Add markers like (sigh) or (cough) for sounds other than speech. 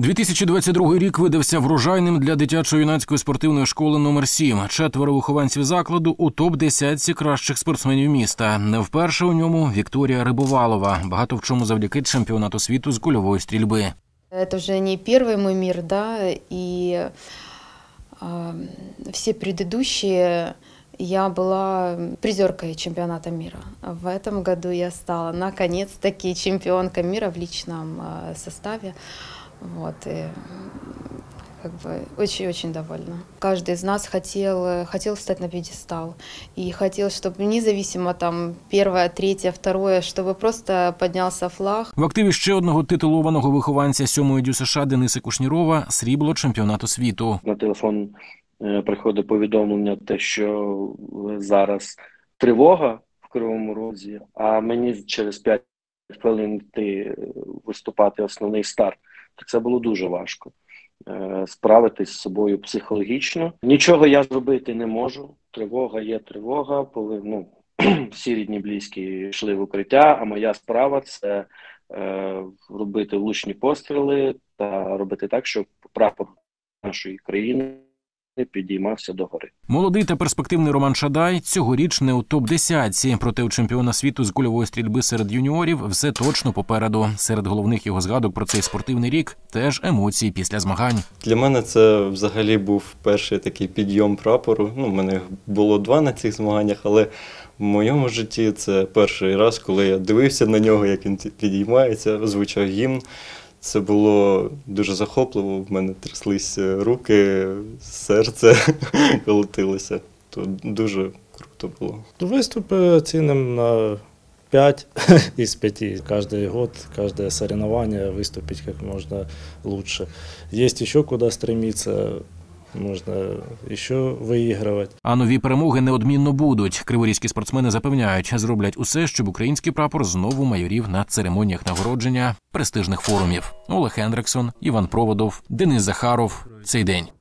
2022 рік видався врожайним для дитячо-юнацької спортивної школи номер 7 Четверо вихованців закладу у топ 10 кращих спортсменів міста. Не вперше у ньому Вікторія Рибовалова. Багато в чому завдяки чемпіонату світу з кульової стрільби. Это уже не первый мой мир, да, и а, все предыдущие я была призеркой чемпионата мира. В этом году я стала наконец-таки чемпионкой мира в личном а, составе. Вот, и как бы очень-очень довольна. Каждый из нас хотел, э, хотел встать на пьедестал и хотел, чтобы независимо там первое, третье, второе, чтобы просто поднялся флаг. В активі ще одного титулованого вихованця сьомої дю США Дениса Кушнірова срібло чемпіонату світу. на телефон е, приходить повідомлення, те, що е, зараз тривога в Кривому Розі, а мені через 5 хвилин йти е, виступати основний старт. Це було дуже важко. Е, Справитись з собою психологічно. Нічого я зробити не можу. Тривога є тривога. Коли ну, (clears throat) всі рідні близькі йшли в укриття, а моя справа це е, робити влучні постріли та робити так, щоб прапор нашої країни підіймався догори. Молодий та перспективний Роман Шадай цьогоріч не у топ 10 проте у чемпіона світу з кульової стрільби серед юніорів все точно попереду. Серед головних його згадок про цей спортивний рік теж емоції після змагань. Для мене це взагалі був перший такий підйом прапору. Ну, мене було два на цих змаганнях, але в моєму житті це перший раз, коли я дивився на нього, як він підіймається, звучав гімн. Це було дуже захопливо. В мене тряслися руки, серце (laughs) колотилося. То дуже круто було. Выступы оценим на 5 (laughs) из 5. Каждый год, каждое соревнование выступить как можно лучше. Есть еще куда стремиться, можно ще виігрувати. А нові перемоги неодмінно будуть. Криворізькі спортсмени запевняють, зроблять усе, щоб український прапор знову майорів на церемоніях нагородження престижних форумів. Олег Хендриксон, Іван Проводов, Денис Захаров. Цей день.